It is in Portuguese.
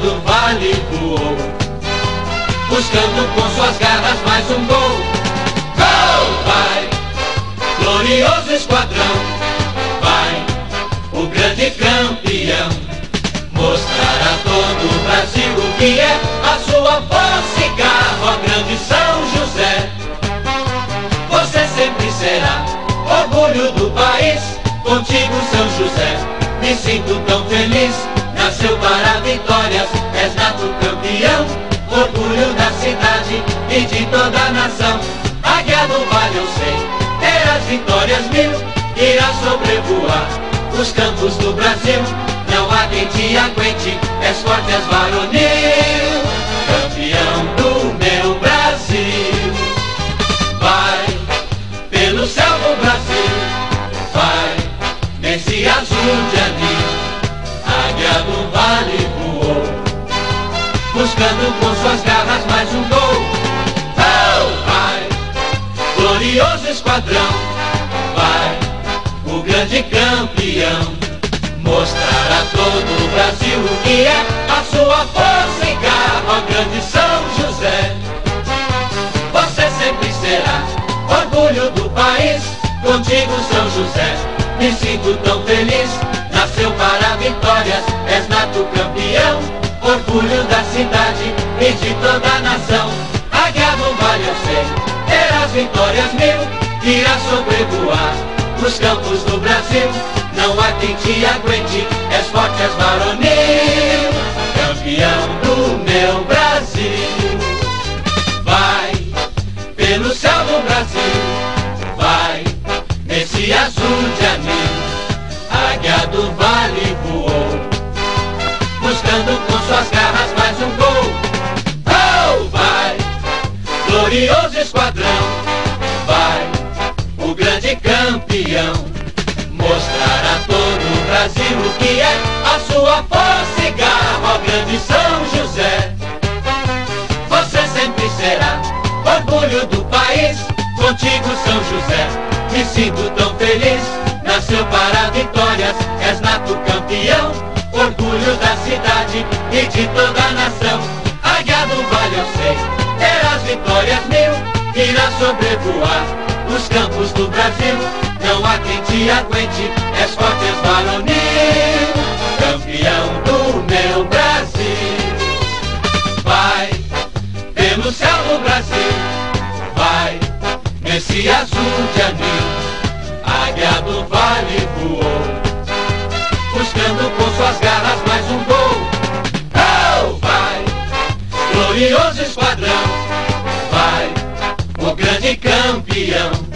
do vale voou, buscando com suas garras mais um gol. Gol! Vai, glorioso esquadrão, vai, o grande campeão, mostrar a todo o Brasil o que é a sua força e garra, ó grande São José. Você sempre será orgulho do país, contigo São José, tão feliz nasceu para vitórias, és nato campeão, orgulho da cidade e de toda a nação. Águia do Vale eu sei, terás vitórias mil, irá sobrevoar os campos do Brasil. Não há quem te aguente, és forte, és varonil, campeão do meu Brasil. Vai pelo céu do Brasil, vai nesse azul de com suas garras mais um gol. Oh, vai, glorioso esquadrão, vai, o grande campeão, mostrar a todo o Brasil o que é. A sua força e garra, ó grande São José. Você sempre será orgulho do país, contigo São José, me sinto tão feliz. Nasceu para vitórias, és nato campeão, orgulho da e de toda a nação. Águia do vale eu sei, terás vitórias mil, irás sobrevoar os campos do Brasil. Não há quem te aguente, és forte, és varonil, campeão do meu Brasil. Vai pelo céu do Brasil, vai nesse azul de anil águia do vale glorioso esquadrão, vai, o grande campeão, mostrar a todo o Brasil o que é a sua força e garra, grande São José. Você sempre será orgulho do país, contigo São José, me sinto tão feliz. Nasceu para vitórias, és nato campeão, orgulho da cidade e de toda a nação. Irás sobrevoar os campos do Brasil. Não há quem te aguente, és forte, és varonil, campeão do meu Brasil. Vai pelo céu do Brasil, vai nesse azul de anil águia do vale voou, buscando com suas garras mais um gol. Oh, vai, glorioso esquadrão, vai,